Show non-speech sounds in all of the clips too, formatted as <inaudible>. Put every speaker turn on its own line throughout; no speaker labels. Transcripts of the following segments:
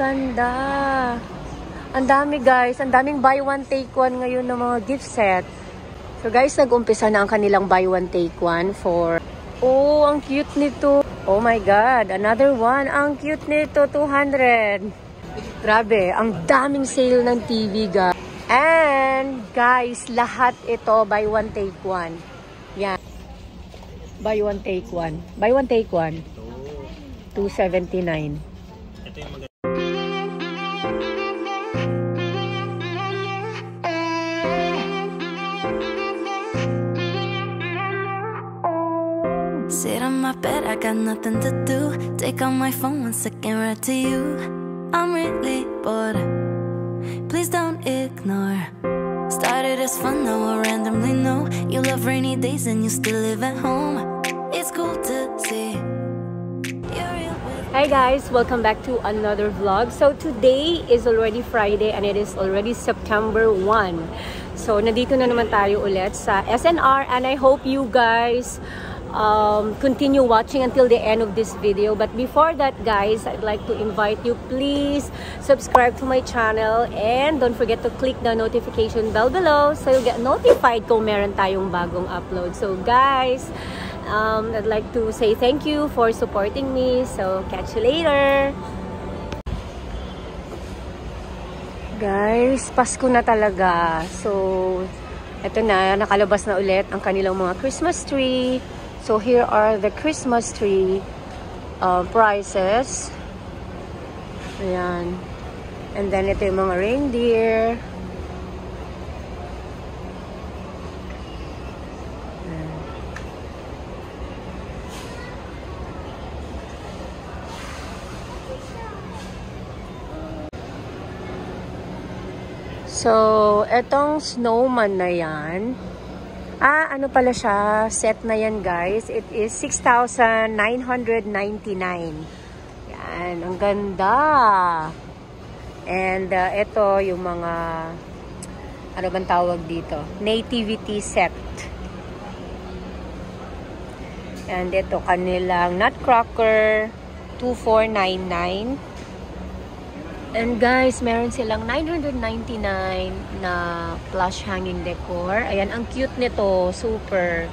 ganda. Ang dami guys. Ang daming buy one take one ngayon ng mga gift set. So guys, nag-umpisa na ang kanilang buy one take one for... Oh, ang cute nito. Oh my God. Another one. Ang cute nito. 200. Grabe. Ang daming sale ng TV guys. And guys, lahat ito buy one take one. Yan. Buy one take one. Buy one take one. 279.
Ito yung.
My bed, I got nothing to do. Take out my phone, one second, right to you. I'm really bored. Please don't ignore. Started as fun, now I randomly know you love rainy days and you still live at home. It's cool to see.
Hi guys! Welcome back to another vlog. So today is already Friday and it is already September 1. So nandito na naman tayo ulit sa SNR and I hope you guys um, continue watching until the end of this video. But before that guys, I'd like to invite you please subscribe to my channel and don't forget to click the notification bell below so you'll get notified kung meron tayong bagong upload. So guys, um, I'd like to say thank you for supporting me. So catch you later! Guys, Pasko na talaga. So, eto na, nakalabas na ulit ang kanilang mga Christmas tree. So, here are the Christmas tree uh, prices. Ayan. And then, ito yung mga reindeer. So, etong snowman na yan, ah, ano pala siya, set na yan guys, it is 6,999. Yan, ang ganda. And uh, ito yung mga, ano bang tawag dito? Nativity set. And ito kanilang nutcracker, 2499. And guys, meron silang 999 na plush hanging decor. Ayan, ang cute nito. Super.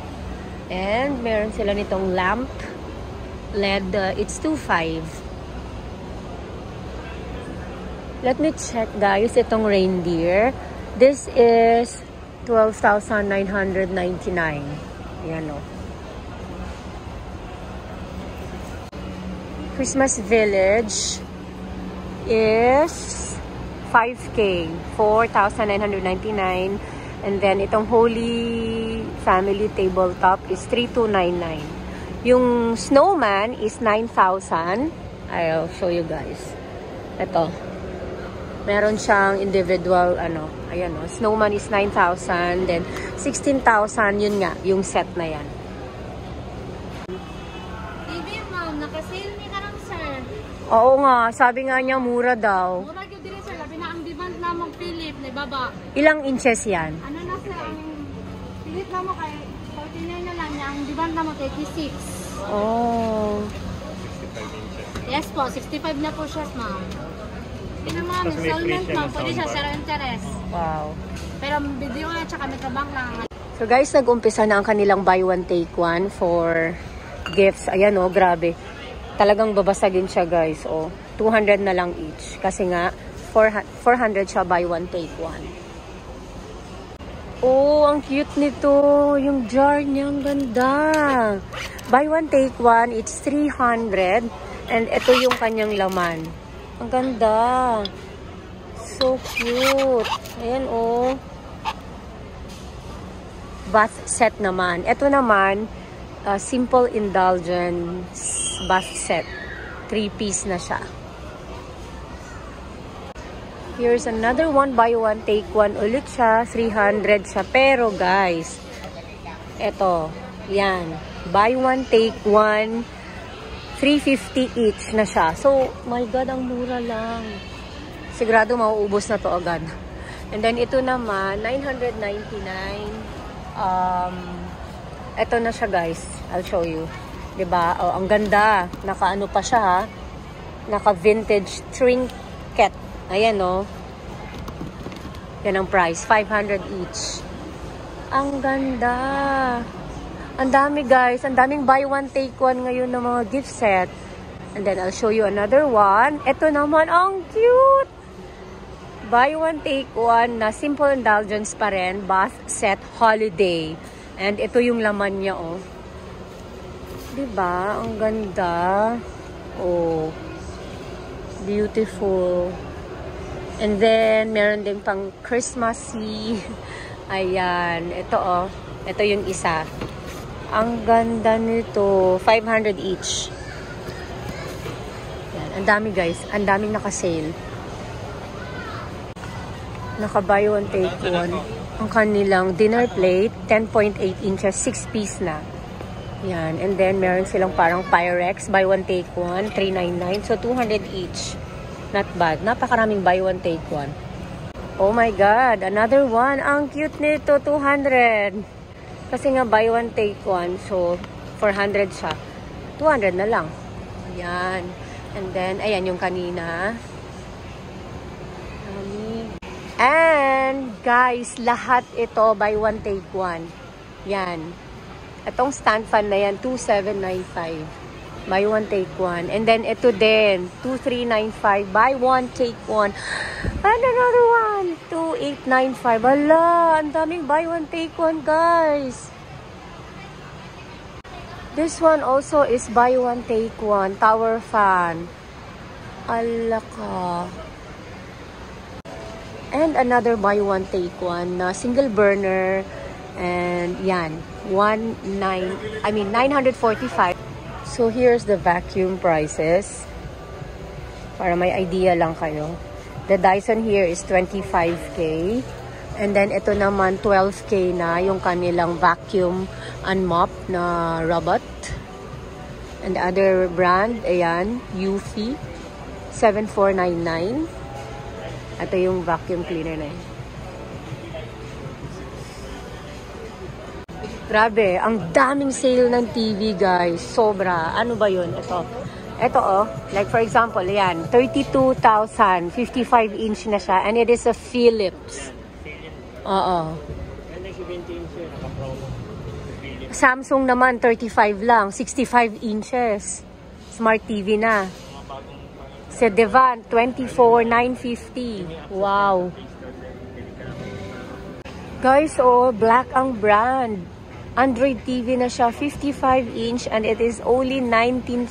And meron sila nitong lamp. LED. uh, it's 2.5. Let me check guys, itong reindeer. This is 12,999. Ayan o. Christmas Village is 5K, 4,999. And then, itong Holy Family Tabletop is 3,299. Yung Snowman is 9,000. I'll show you guys. Ito. Meron siyang individual, ano, ayan o. Snowman is 9,000. Then, 16,000, yun nga, yung set na yan.
TV, ma'am. Naka-sale ni ka lang, sir.
Oo nga, sabi nga niya mura daw.
Mura yun din, sir. Labi na ang demand na mong Philip, na baba.
Ilang inches yan?
Ano na, sir, ang Philip na mo kay 49 na lang niya. Ang demand na mo 36.
Oh.
65 inches.
Yes po, 65 na po siya, ma'am. Ito ma'am,
Tapos may free
installment, ma'am.
na
Pwede siya, zero interest.
Wow.
Pero video nga, tsaka may kabang lang.
So guys, nag-umpisa na ang kanilang buy one take one for gifts. Ayan oh, grabe. Talagang babasagin siya guys. Oh, 200 na lang each. Kasi nga, 400 400 siya buy one take one. Oh, ang cute nito. Yung jar niya, ang ganda. Buy one take one, it's 300. And ito yung kanyang laman. Ang ganda. So cute. Ayan oh bath set naman. Ito naman, uh, simple indulgence bath set. Three-piece na siya. Here's another one buy one, take one ulit siya. 300 siya. Pero guys, ito, yan. Buy one, take one. 350 each na siya. So, my God, ang mura lang. Sigurado mauubos na to agad. And then, ito naman, 999 um, eto na siya guys. I'll show you. 'Di ba? Oh, ang ganda. Naka ano pa siya ha. Naka vintage trin bucket. Ayan, oh. Yan ang price. 500 each. Ang ganda. Ang dami, guys. Ang daming buy one, take one ngayon ng mga gift set. And then, I'll show you another one. Ito naman, ang cute! Buy one, take one na simple indulgence pa rin. Bath set holiday. And ito yung laman niya, oh. Diba? Ang ganda. Oh. Beautiful. And then, meron din pang Christmassy. <laughs> Ayan. Ito, oh. Ito yung isa. Ang ganda nito. 500 each. Yan. Ang dami, guys. Ang daming naka-sale. Naka-buy one, take one. Ang kanilang dinner plate, 10.8 inches, 6 piece na. Yan. And then, meron silang parang Pyrex, buy one, take one, 399. So, 200 each. Not bad. Napakaraming buy one, take one. Oh my God! Another one. Ang cute nito, 200. Kasi nga, buy one, take one. So, 400 siya. 200 na lang. Yan. And then, ayan yung kanina. Dami. And, guys, lahat ito buy one, take one. Yan. Itong stand fan na yan, 2,795. Buy one, take one. And then, ito din, 2,395. Buy one, take one. And another one, 2,895. Ala, ang daming buy one, take one, guys. This one also is buy one, take one. Tower fan. Ala ka. And another buy one, take one na single burner. And yan, 19, I mean 945. So here's the vacuum prices. Para may idea lang kayo. The Dyson here is 25k. And then ito naman 12k na yung kanilang vacuum and mop na robot. And the other brand, ayan, Eufy 7499. Ito yung vacuum cleaner na yun. Grabe, ang daming sale ng TV, guys. Sobra. Ano ba yun? Ito. Ito, oh. Like, for example, yan. 32,000. 55 inch na siya. And it is a Philips. Oo.
Yan na 70 inch yun, naka-promo. Philips.
Samsung naman, 35 lang. 65 inches. Smart TV na. Sa Devan, 24,950. Wow. Guys, oh, black ang brand. Android TV na siya, 55 inch and it is only 19,000.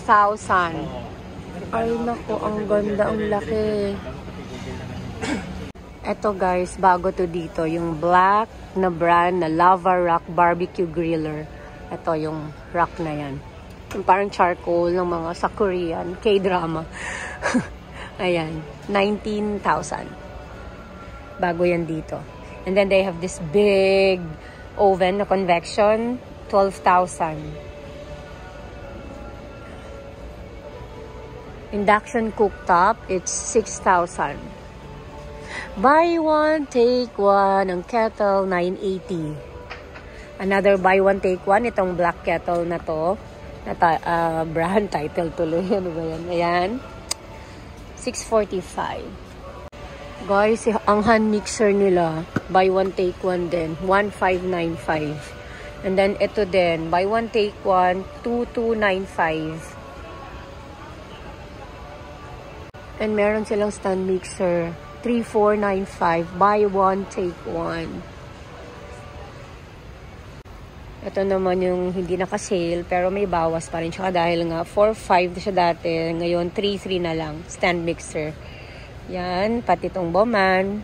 Ay nako, ang ganda, ang laki. <clears throat> Eto guys, bago to dito, yung black na brand na Lava Rock Barbecue Griller. Ito yung rock na yan. Yung parang charcoal ng mga sa Korean, K-drama. <laughs> Ayan, 19,000. Bago yan dito. And then they have this big oven na convection, 12,000. Induction cooktop, it's 6,000. Buy one, take one, ang kettle, 980. Another buy one, take one, itong black kettle na to. Na ta- ah, brand <laughs> title tuloy. Ano ba yan? Ayan. 645. Guys, ang hand mixer nila, buy one take one din, 1595. And then ito din, buy one take one, 2295. And meron silang stand mixer, 3495, buy one take one. Ito naman yung hindi naka-sale pero may bawas pa rin. Tsaka dahil nga 4.5 siya dati, ngayon 3.3 na lang, stand mixer. Yan, pati itong Bowman.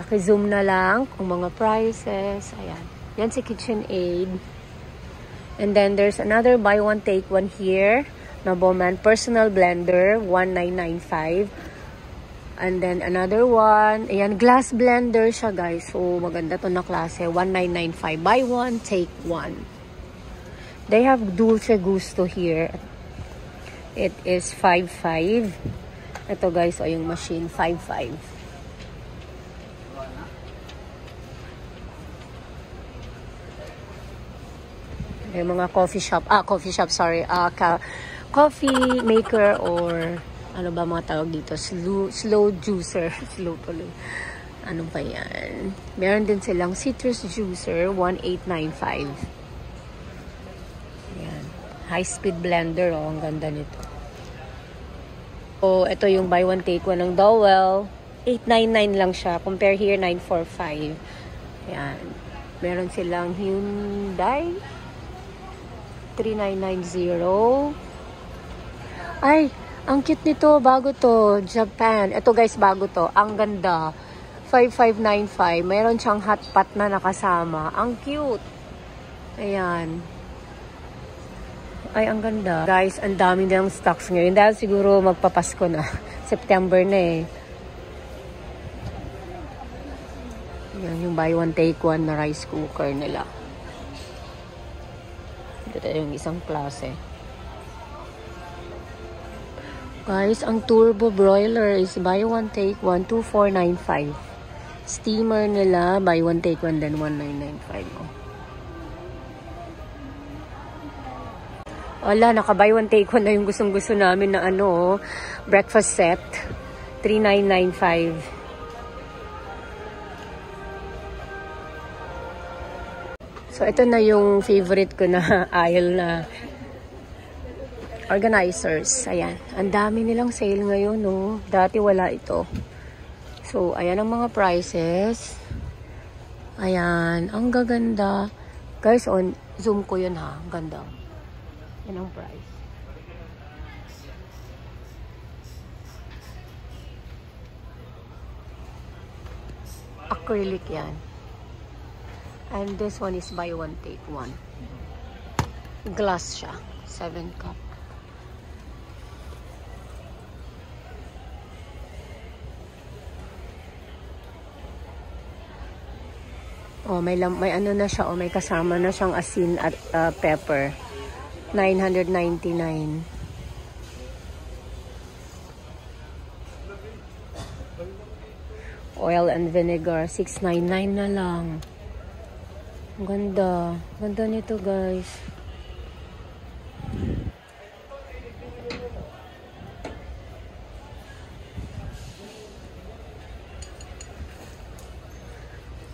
Paki-zoom na lang kung mga prices. Ayan. Yan si KitchenAid. And then there's another buy one take one here na Bowman personal blender 1995. And then another one, ayan glass blender siya guys. So maganda to na klase 1995. Buy one take one. They have Dulce Gusto here. It is 5.5. Ito guys, o yung machine, 5.5. Yung mga coffee shop, ah, coffee shop, sorry, ah, coffee maker or ano ba mga tawag dito? Slow, slow juicer. <laughs> slow tuloy. Ano ba yan? Meron din silang citrus juicer, 1895. Yan. High speed blender, oh. Ang ganda nito. So, ito yung buy one take one ng Dowell. 899 lang siya. Compare here, 945. Yan. Meron silang Hyundai. 3990. Ay, ang cute nito. Bago to. Japan. Ito guys, bago to. Ang ganda. 5595. Meron siyang hot pot na nakasama. Ang cute. Ayan. Ay, ang ganda. Guys, ang dami nilang stocks ngayon. Dahil siguro magpapasko na. <laughs> September na eh. Yan yung buy one take one na rice cooker nila. Ito yung isang klase. Guys, ang turbo broiler is buy one take one 2495. Steamer nila buy one take one then 1995. Oh. Wala, naka-buy one take one na yung gustong gusto namin na ano, breakfast set. 3995. So, ito na yung favorite ko na <laughs> aisle na organizers. Ayan. Ang dami nilang sale ngayon, no? Dati wala ito. So, ayan ang mga prices. Ayan. Ang gaganda. Guys, on zoom ko yun ha. Ang ganda. Yan ang price. Acrylic yan. And this one is buy one, take one. Glass siya. 7 cup. Oh, may may ano na siya, oh, may kasama na siyang asin at uh, pepper. 999. Oil and vinegar, 699 na lang. Ang Ganda. Ganda nito, guys.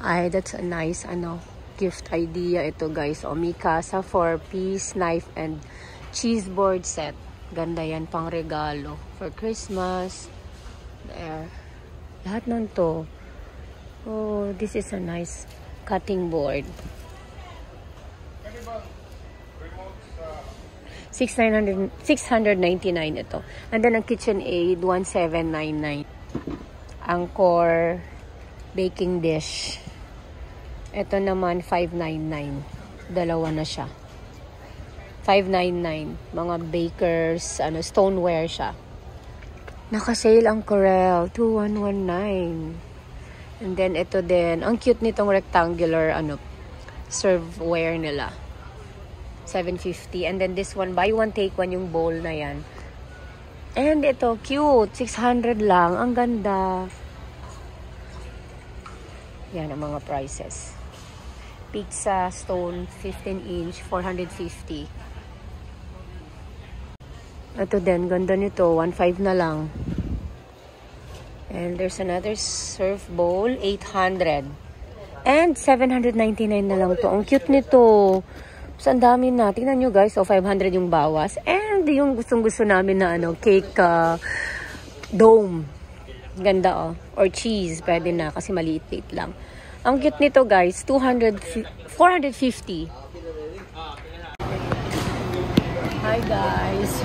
Ay, that's a nice, ano, gift idea ito, guys. O, Mikasa 4-piece knife and cheese board set. Ganda yan, pang regalo. For Christmas. There. Lahat nun to. Oh, this is a nice cutting board. 699 699 ito. And then ang KitchenAid 1799. Angkor baking dish. Ito naman 599. Dalawa na siya. 599. Mga bakers, ano, stoneware siya. Naka-sale ang Corel 2119. And then ito din, ang cute nitong rectangular ano serveware nila. 750. And then this one, buy one take one yung bowl na yan. And ito, cute. 600 lang. Ang ganda. Yan ang mga prices. Pizza stone, 15 inch, 450. Ito din, ganda nito. 1.5 na lang. And there's another surf bowl, 800. And 799 na lang to. Ang cute nito. So, ang dami na. Tingnan nyo guys. So, 500 yung bawas. And yung gustong-gusto namin na ano, cake uh, dome. Ganda oh. Or cheese. Pwede na kasi maliit-liit lang. Ang cute nito guys. 200, 450. Hi guys.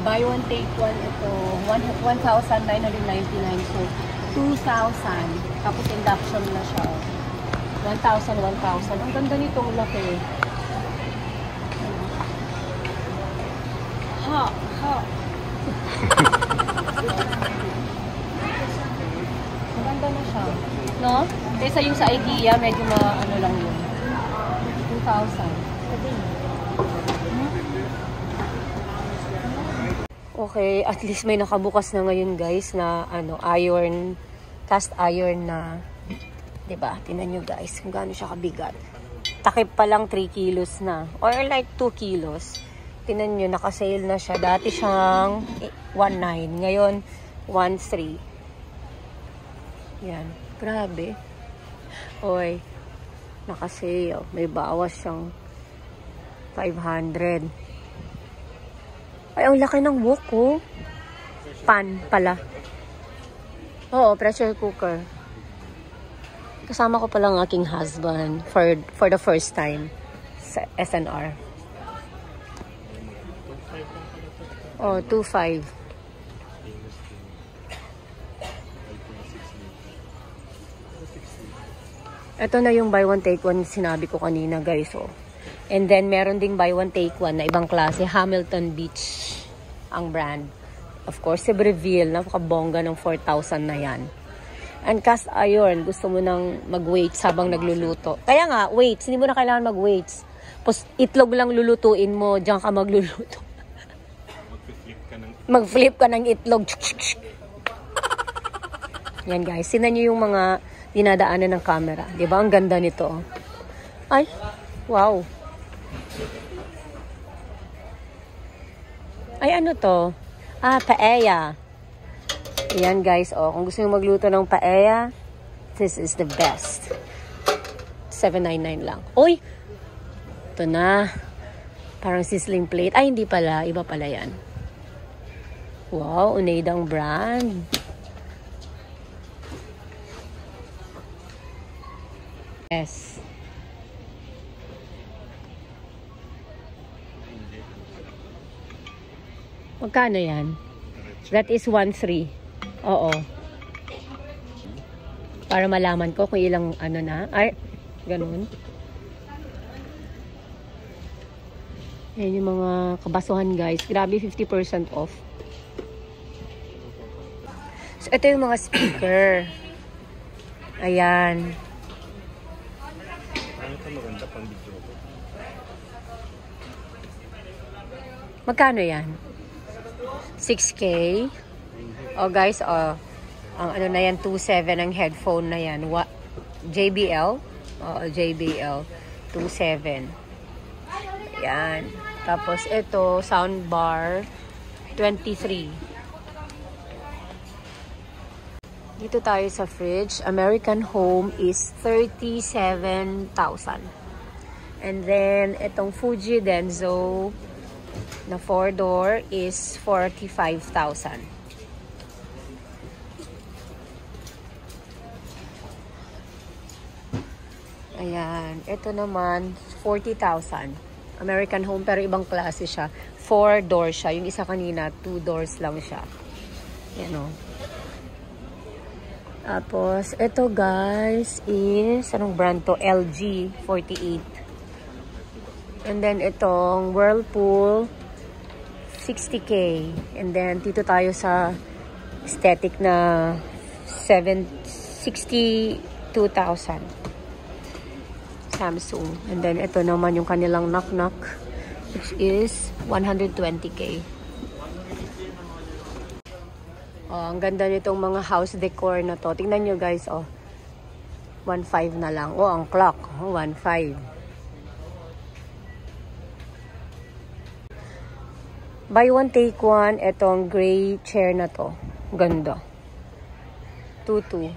Buy one, take one ito. 1,999. So, 2,000. Tapos induction na siya. 1,000, 1,000. Ang ganda nitong laki. Ha, ha. <laughs> Maganda na siya. No? Kaysa yung sa IKEA, medyo ma, ano lang yun. 2,000. Okay, at least may nakabukas na ngayon guys na ano, iron, cast iron na, 'di ba? Tingnan niyo guys kung gaano siya kabigat. Takip pa lang 3 kilos na or like 2 kilos. Tinan nyo, nakasale na siya. Dati siyang 1.9. Ngayon, 1.3. Yan. Grabe. Oy. Nakasale. May bawas siyang 500. Ay, ang laki ng wok, oh. Pan pala. Oo, pressure cooker. Kasama ko palang aking husband for for the first time sa SNR. Oh, 2.5. Ito na yung buy one take one sinabi ko kanina guys oh. And then meron ding buy one take one na ibang klase, Hamilton Beach ang brand. Of course, si Breville, napakabongga ng 4,000 na yan. And cast iron, gusto mo nang mag-weights habang nagluluto. Kaya nga, weights, hindi mo na kailangan mag-weights. Pos, itlog lang lulutuin mo, diyan ka magluluto.
Mag-flip ka ng
Mag-flip ka ng itlog. Yan guys, sinan nyo yung mga dinadaanan ng camera. Ba? Ang ganda nito. Ay, wow. Ay, ano to? Ah, paella. Yan guys, oh. Kung gusto nyo magluto ng paella, this is the best. 7.99 lang. Uy! Ito na. Parang sizzling plate. Ay, hindi pala. Iba pala yan. Wow, Unaydang brand. Yes. Magkano yan? That is 1.3. Oo. Para malaman ko kung ilang ano na. Ay, ganun. Yan yung mga kabasuhan guys. Grabe 50% off. So, ito yung mga speaker. Ayan.
Ano ka maganda pang video ko?
Magkano yan? 6K? Oh guys, oh. Ang ano na yan, 2.7 ang headphone na yan. What? JBL? Oo, JBL. 2.7. Yan. Tapos ito, soundbar, 23. Dito tayo sa fridge. American Home is 37,000. And then, itong Fuji Denso na 4-door is 45,000. Ayan. Ito naman, 40,000. American Home, pero ibang klase siya. 4-door siya. Yung isa kanina, 2 doors lang siya. Yan o. Tapos, ito guys is, anong brand to? LG 48. And then, itong Whirlpool, 60k. And then, dito tayo sa aesthetic na 7, 62,000. Samsung. And then, ito naman yung kanilang knock-knock, which is 120k. Oh, ang ganda nitong mga house decor na to. Tingnan nyo guys, oh. 1.5 na lang. Oh, ang clock. Oh, 1.5. Buy one, take one. Itong gray chair na to. Ganda. 2.2.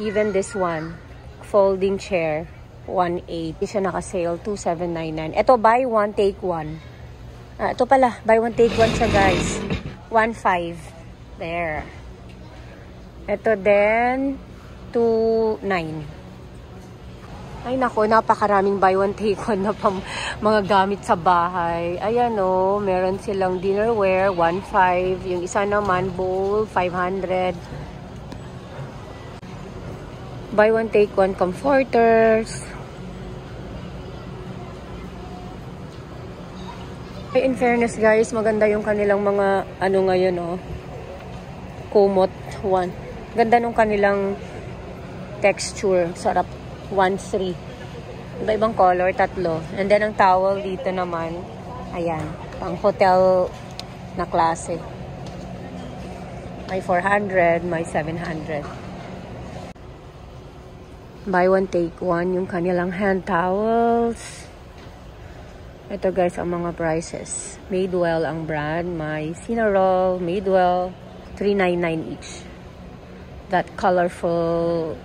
Even this one. Folding chair. 1.8. Hindi siya naka-sale. 2.799. Ito, buy one, take one. Ah, ito pala. Buy one, take one siya guys. 1.5. There. Ito din, 2.9. Ay nako, napakaraming buy one take one na pang mga gamit sa bahay. Ayan o, meron silang dinnerware, 1.5. Yung isa naman, bowl, 500. Buy one take one comforters. In fairness guys, maganda yung kanilang mga ano ngayon oh kumot 1. Ganda nung kanilang texture. Sarap. 1-3. Iba-ibang color, tatlo. And then, ang towel dito naman, ayan, pang hotel na klase. May 400, may 700. Buy one, take one, yung kanilang hand towels. Ito guys, ang mga prices. Madewell ang brand. May Cinnarol, Madewell, 399 each. That colorful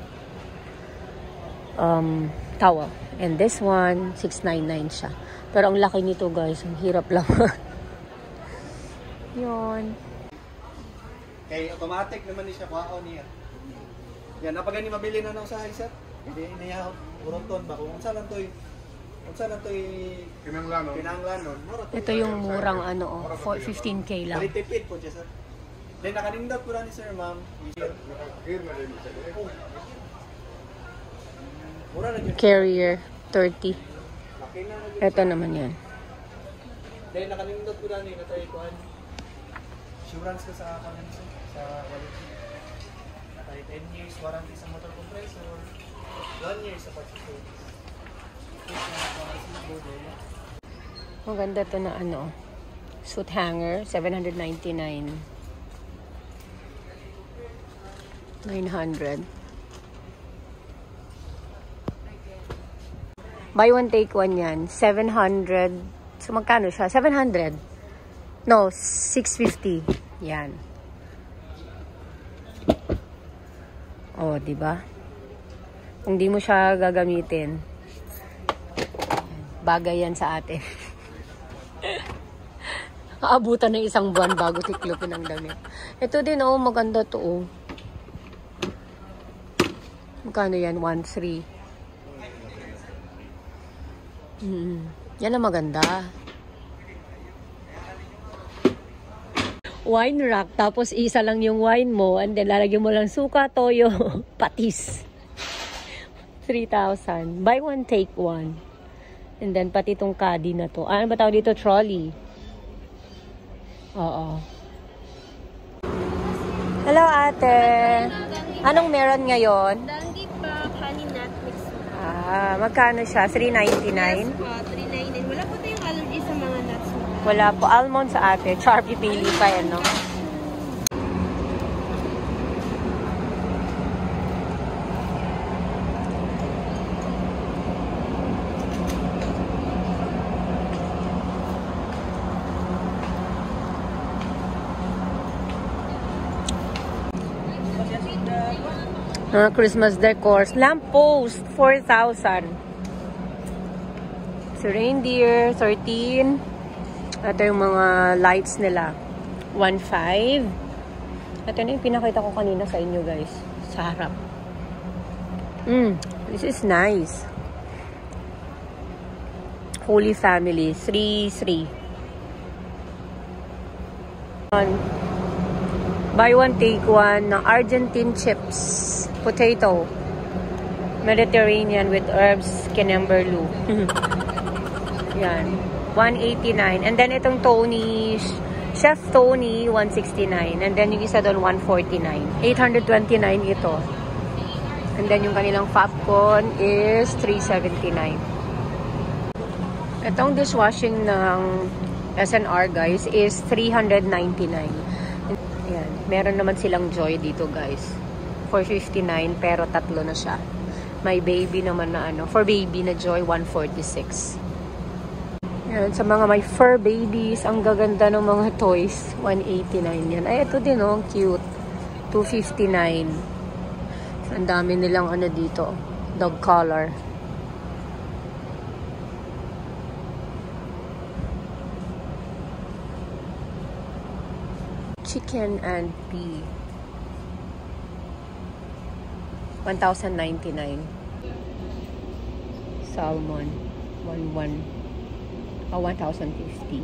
um, towel. And this one, 699 siya. Pero ang laki nito guys, ang hirap lang. <laughs> Yun.
Kay automatic naman ni siya kwaon niya. Yan, napag ni mabili na ng sa headset. Hindi niya uronton ba kung unsa lang toy unsa lang toy
Kinanglan, no?
kinanglan nun. Mura to.
Ito yung murang ano, oh, for 15k lang.
Very tipid po siya sir. Then nakanindot po na ni sir ma'am.
Nakakir na rin siya.
Carrier, 30.
Laki na na dyan.
Ito naman yan.
Then nakanindot po na ni natay kuan. Insurance ka sa kanan sa wallet. Natay 10 years warranty sa motor compressor. 1 year sa pag-service.
Maganda to na ano. Suit hanger, 799. 900. Buy one, take one yan. 700. So, magkano siya? 700. No, 650. Yan. Oh, di ba? Kung di mo siya gagamitin, bagay yan sa atin. <laughs> Aabutan ng isang buwan bago tiklopin ang damit. Ito din, oh, maganda to, oh. Magkano yan? 1.3. Mm. Yan ang maganda. Wine rack, tapos isa lang yung wine mo, and then lalagyan mo lang suka, toyo, <laughs> patis. 3,000. Buy one, take one. And then, pati itong caddy na to. Ah, ano ba tawag dito? Trolley. Oo. Hello, ate. Anong meron ngayon?
Dandy pa, honey nut mix.
Ah, magkano siya? 399?
Po, 399. Wala po tayong allergy sa mga nuts.
Wala po. Almond sa ate. Char pipili pa yan, no? Mga Christmas decors. Lamp post, 4,000. So, reindeer, 13. Ito yung mga lights nila. 1.5. Ito na yung pinakita ko kanina sa inyo, guys. Sa harap. Mm, this is nice. Holy Family. 3.3. Buy one, take one na Argentine chips. Potato. Mediterranean with herbs, Kennemberlu. <laughs> Yan. 189. And then itong Tony, Chef Tony, 169. And then yung isa doon, 149. 829 ito. And then yung kanilang Fapcon is 379. Itong dishwashing ng SNR guys is 399. Meron naman silang Joy dito guys. For 59 pero tatlo na siya. May baby naman na ano. For baby na Joy, 146. Yan. Sa mga may fur babies, ang gaganda ng mga <laughs> toys, 189 yan. Ay, ito din oh, cute. 259. Ang dami nilang ano dito. Dog collar. Chicken and pea. 1,099. Salmon. 1,1. Oh, 1,050.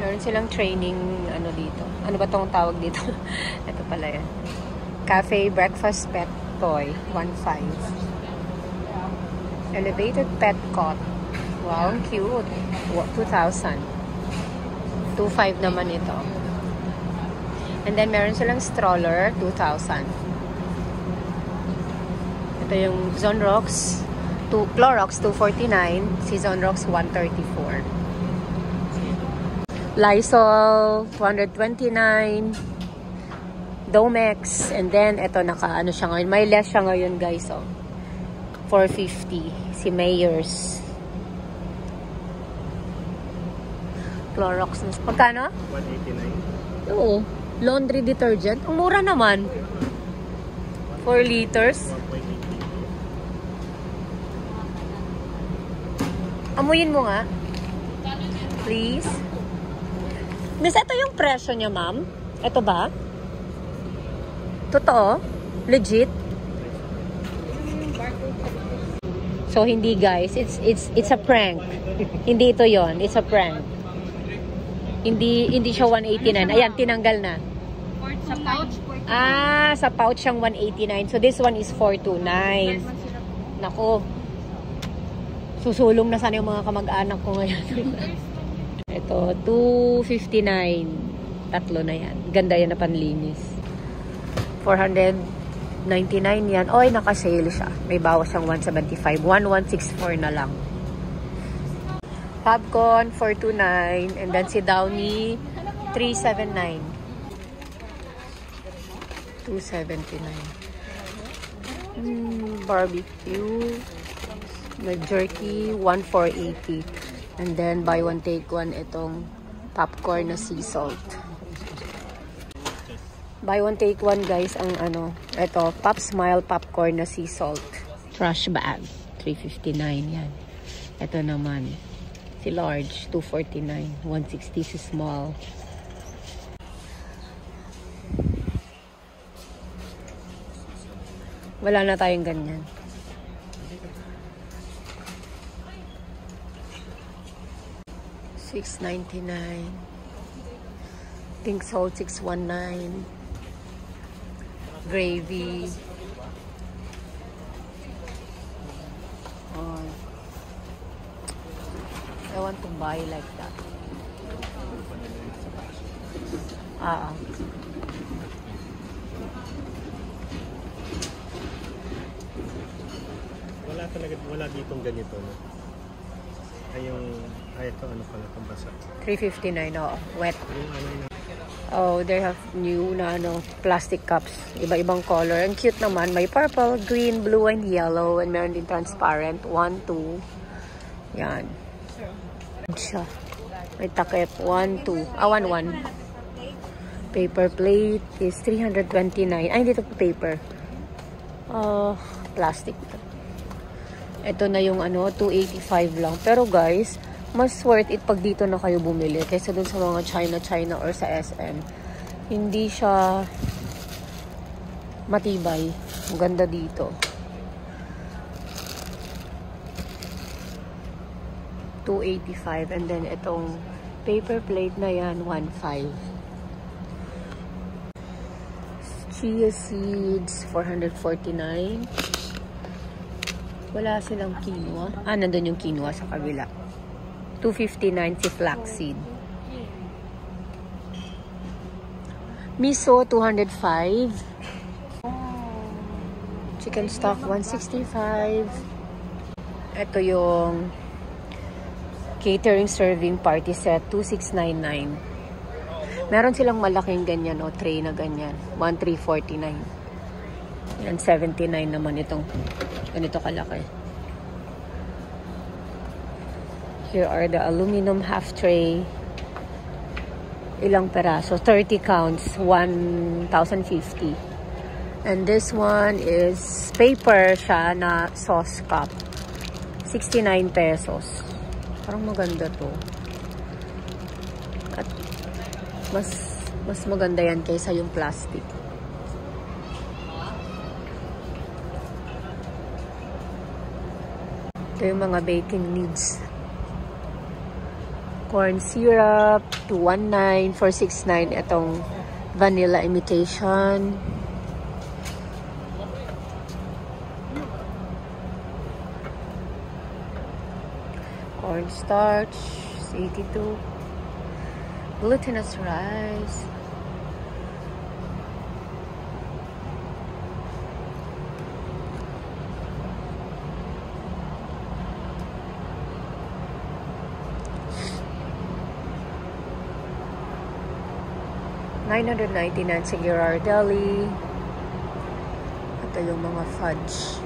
Meron silang training, ano dito. Ano ba tong tawag dito? <laughs> Ito pala yan. Cafe Breakfast Pet Toy. 1,500. Elevated Pet Cot. Wow, cute. 2,000. 2,500 naman ito. And then, meron silang stroller, 2,000. Ito yung Zonrox, two, Clorox, 249. Si Zonrox, 134. Lysol, 229. Domex. And then, ito, naka, ano siya ngayon. May less siya ngayon, guys, oh. 450. Si Mayors. Clorox. Magkano?
189.
Oo. Laundry detergent. Ang mura naman. 4 liters.
1.80.
Amuyin mo nga. Please. Miss, ito yung presyo niya, ma'am. Ito ba? Totoo? Legit? So, hindi guys. It's, it's, it's a prank. hindi ito yon It's a prank. Hindi, hindi siya 189. Ayan, tinanggal na.
Sa pouch,
Ah, sa pouch siyang 189. So, this one is 429. Nako. Susulong na sana yung mga kamag-anak ko ngayon. Ito, 259. Tatlo na yan. Ganda yan na panlinis. 499 yan. Oy, naka-sale siya. May bawas siyang 175. 1164 na lang. Popcorn, 429. And then si Downy, 379. 279. Mm, barbecue. May jerky, 1,480. And then, buy one, take one, itong popcorn na sea salt. Buy one, take one, guys, ang ano, ito, Pop Smile popcorn na sea salt. Trash bag, 359 yan. Ito naman, si large, 249. 160 si small. Wala na tayong ganyan. Six ninety nine. Pink salt six one nine. Gravy. Oh. I want to buy like that. Ah.
Wala talaga, wala ditong ganito. No? Ay yung, ay ito ano pala itong basa.
359 oh, wet.
Yung ano
Oh, they have new na ano, plastic cups. Iba-ibang color. Ang cute naman. May purple, green, blue, and yellow. And meron din transparent. One, two. Yan. Siya. May takip. One, two. Ah, one, one. Paper plate is 329. Ay, dito po paper. Oh, plastic. Ito na yung ano, 285 lang. Pero guys, mas worth it pag dito na kayo bumili kaysa dun sa mga China-China or sa SM. Hindi siya matibay. Ang ganda dito. 285 and then itong paper plate na yan 15 chia seeds 449 wala silang quinoa ah nandun yung quinoa sa kabila 259 si flaxseed. Miso, 205. Chicken stock, 165. Ito yung catering serving party set, 2699. Meron silang malaking ganyan, o tray na ganyan. 1349. Yan, 79 naman itong ganito kalaki. Here are the aluminum half tray. Ilang peraso? 30 counts. 1,050. And this one is paper siya na sauce cup. 69 pesos. Parang maganda to. At mas mas maganda yan kaysa yung plastic. Ito yung mga baking needs corn syrup, 219, 469 itong vanilla imitation. Cornstarch, 82. Glutinous rice. Nine hundred ninety nine sa Girardelli. Ito yung mga fudge.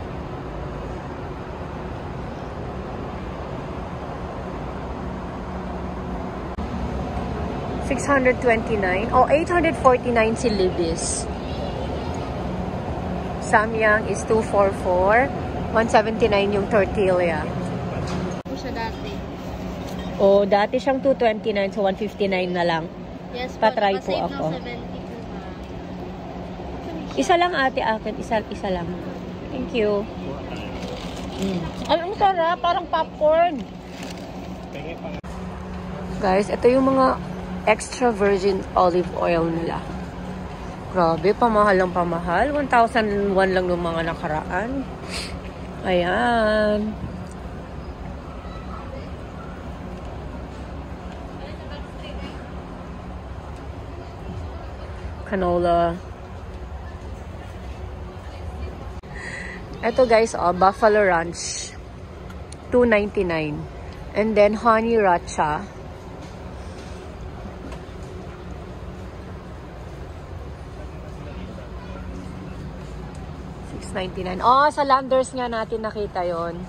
629. Oh, 849 si Libis. Samyang is 244. 179 yung tortilla.
Siya dati.
Oh, dati siyang 229, so 159 na lang.
Yes.
Patry po ako.
70 po ba?
Isa lang ate akin, isa, isa lang. Thank you. Mm. Ay, ang sarap, parang popcorn. Guys, ito yung mga extra virgin olive oil nila. Grabe, pamahal lang pamahal. 1,001 lang ng mga nakaraan. Ayan. Canola. Ito guys, oh, Buffalo Ranch. 2.99. And then honey racha. $6.99. Oh, sa Landers nga natin nakita yon.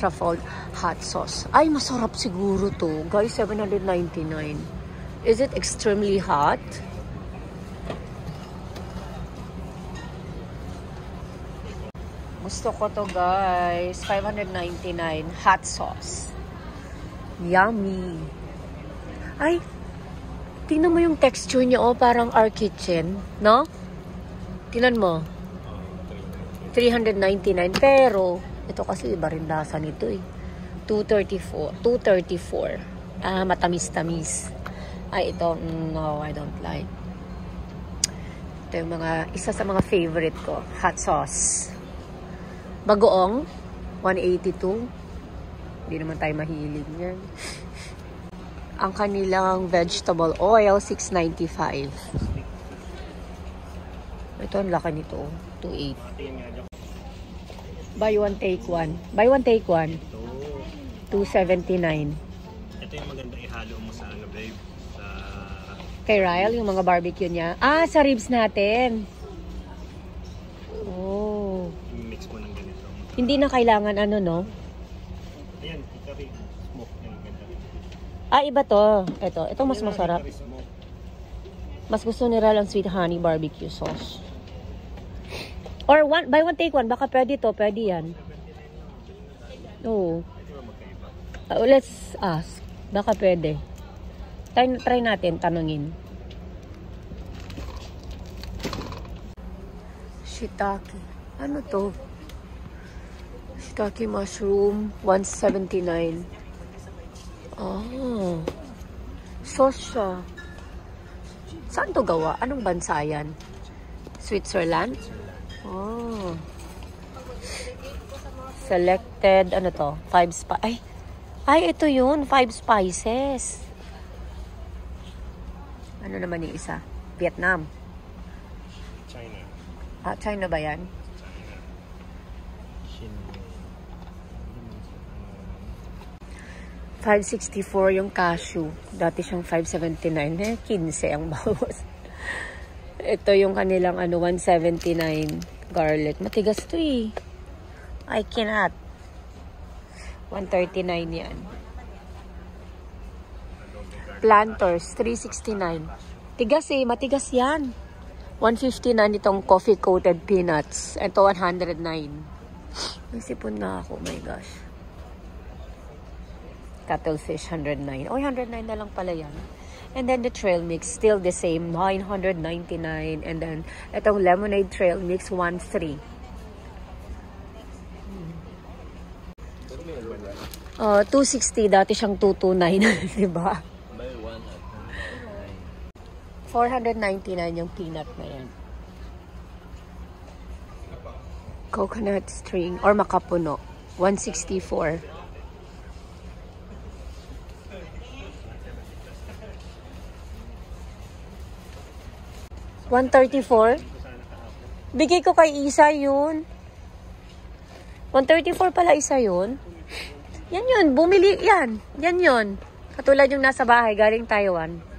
Truffle hot sauce. Ay, masarap siguro to. Guys, $799. Is it extremely hot? Gusto ko to guys. 599. Hot sauce. Yummy. Ay, tingnan mo yung texture niya oh. Parang our kitchen. No? Tingnan mo. 399. Pero, ito kasi iba rin lasa nito eh. 234. 234. Ah, matamis-tamis. Ito, mm, no, I don't like. Ito yung mga, isa sa mga favorite ko. Hot sauce. Bagoong, 182. Hindi naman tayo mahilig yan. <laughs> Ang kanilang vegetable oil, 695. Ito, ang laki nito. 2.8.
Tingin nga dyan.
Buy one, take one. Buy one, take one.
Ito.
279.
Ito yung maganda ihalo mo sa ano, babe.
Kay Ryle, yung mga barbecue niya. Ah, sa ribs natin. Oh.
mix mo ng ganito.
Hindi na kailangan ano, no?
Ayan, hickory smoke.
Ah, iba to. Ito. Ito mas masarap. Mas gusto ni Ryle ang sweet honey barbecue sauce. Or one, buy one, take one. Baka pwede to. Pwede yan. Oo. Uh, let's ask. Baka pwede. Try, try natin, tanungin. Shiitake. Ano to? Shiitake mushroom, 179. Oh. Sauce siya. Saan to gawa? Anong bansa yan? Switzerland? Oh. Selected, ano to? Five spi... Ay! Ay, ito yun. Five spices. Ano naman yung isa? Vietnam.
China.
Ah, China ba yan?
Shin.
564 yung cashew. Dati siyang 579. Eh, 15 ang bawas. <laughs> Ito yung kanilang ano, 179 garlic. Matigas to eh. I cannot. 139 yan. Planters, 369. Tigas eh, matigas yan. 159 itong coffee coated peanuts. Ito 109. May sipon na ako, my gosh. Cuttlefish 109. Oh, 109 na lang pala yan. And then the trail mix, still the same, 999. And then, itong lemonade trail mix, 13. Uh, 260, dati siyang 229, <laughs> di ba?
Buy one at
499 yung peanut na yan. Coconut string or makapuno, 164. $134? Bigay ko kay Isa yun. 134 pala isa yun. Yan yun, bumili yan. Yan yun. Katulad yung nasa bahay, galing Taiwan.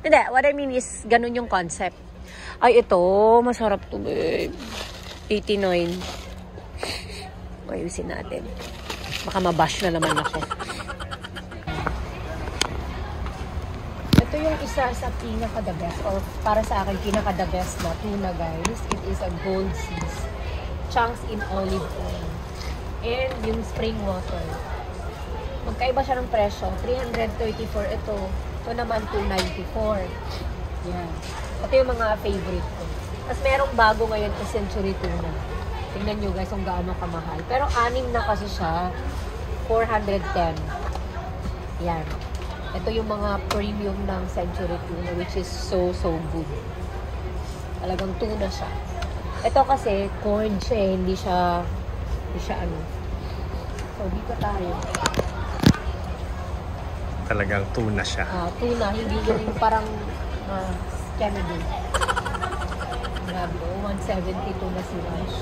Hindi, what I mean is, ganun yung concept. Ay, ito, masarap to, babe. 89. Ayusin natin. Baka mabash na naman ako. yung isa sa pinaka-the best or para sa akin pinaka-the best na tuna guys. It is a gold seas. Chunks in olive oil. And yung spring water. Magkaiba siya ng presyo. 334 ito. Ito naman 294. Yan. Ito yung mga favorite ko. Tapos merong bago ngayon is century tuna. Tingnan nyo guys kung gaano kamahal. Pero anim na kasi siya. 410. Yan. Ito yung mga premium ng Century Tuna which is so, so good. Talagang tuna siya. Ito kasi corn siya eh. Hindi siya, hindi siya ano. So, dito tayo.
Talagang tuna siya.
Ah, tuna, hindi yung parang uh, Kennedy. Grabe, oh, 172 na si Rush.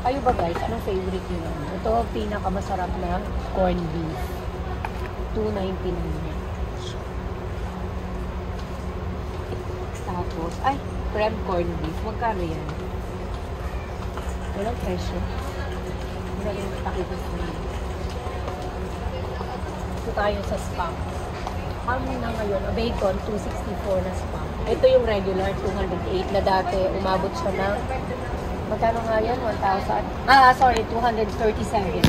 Kayo ba guys, anong favorite niyo? Ito, pinakamasarap na corned beef. 2.99 yan. Tapos, ay, creme corned beef. Magkano yan? Walang presyo. Wala yung pakita sa inyo. Tayo sa spam. Ham na ngayon, a bacon, 264 na spam. Ito yung regular, 208 na dati. Umabot siya ng, magkano nga yan? 1,000? Ah, sorry, 237. 208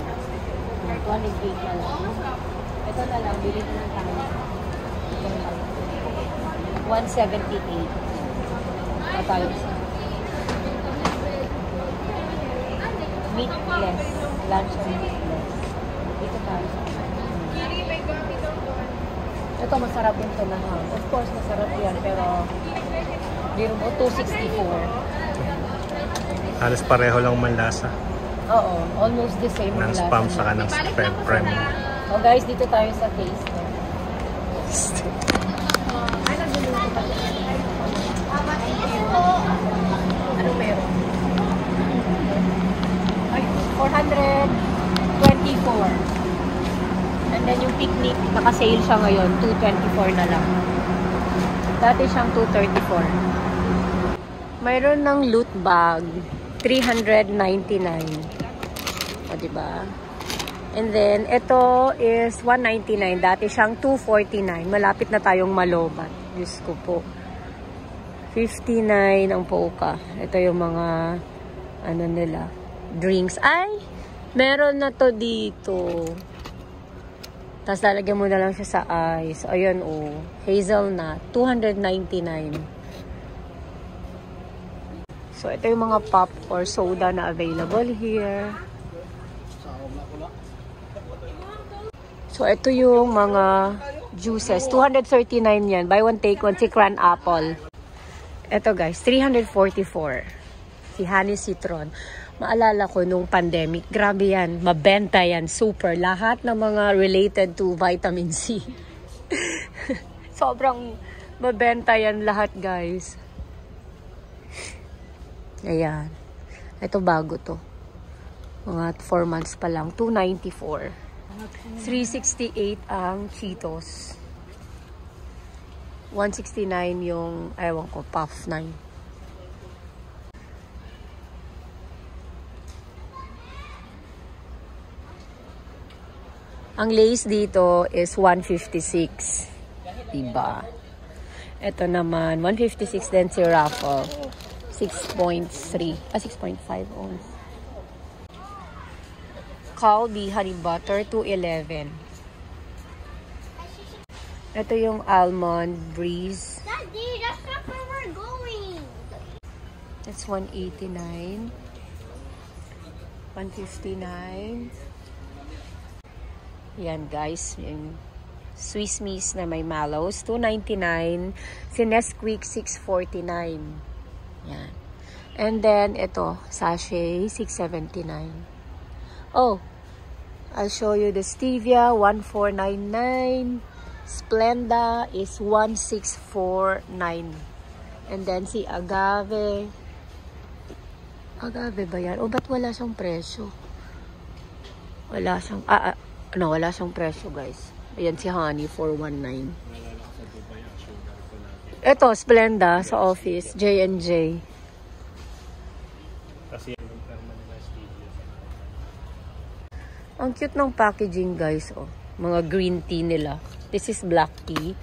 na lang. Ito na lang, bili tayo. Ito na lang. 178. Matalo. Meatless. Lunch and meatless. Ito masarap yung tunahan. Of course, masarap yan. Pero, biro mo, 264.
Halos pareho lang manlasa.
Oo, almost the same
Ng
lasa
spam
niya.
saka ng spam premium.
So guys, dito tayo sa taste. Ano meron? Ay, 424. And then yung picnic, naka-sale siya ngayon, 224 na lang. Dati siyang 234. Mayroon ng loot bag, 399. O, diba? And then, ito is 199. Dati siyang 249. Malapit na tayong malobat. Diyos ko po. 59 ang poka. Ito yung mga, ano nila, drinks. Ay! Meron na to dito. Tapos lalagyan mo na lang siya sa ice. Ayan, oh. Hazelnut. 299. So, ito yung mga pop or soda na available here. So, ito yung mga juices. 239 yan. Buy one, take one. Si Cran Apple. Ito guys, 344. Si Honey Citron. Maalala ko nung pandemic, grabe yan. Mabenta yan. Super. Lahat ng mga related to vitamin C. <laughs> Sobrang mabenta yan lahat guys. Ayan. Ito bago to. Mga 4 months pa lang. 294. 368 ang Cheetos. 169 yung, ewan ko, Puff 9. Ang lace dito is 156. Diba? Ito naman, 156 din si Raffle. 6.3. Ah, 6.5 ounce. Calbee honey butter, 211. Ito yung almond breeze.
Daddy, that's not where we're going.
That's 189. 159. Yan guys, yung Swiss Miss na may mallows, 299. Si Nesquik, 649. Yan. And then, ito, sachet, 679. Oh, I'll show you the stevia, 1499. Splenda is 1649. And then si agave. Agave ba yan? O ba't wala siyang presyo? Wala siyang, ah, ah, no, wala siyang presyo guys. Ayan si Honey, 419. Ito, Splenda sa office, J&J. Ang cute ng packaging guys, oh. Mga green tea nila. This is black tea.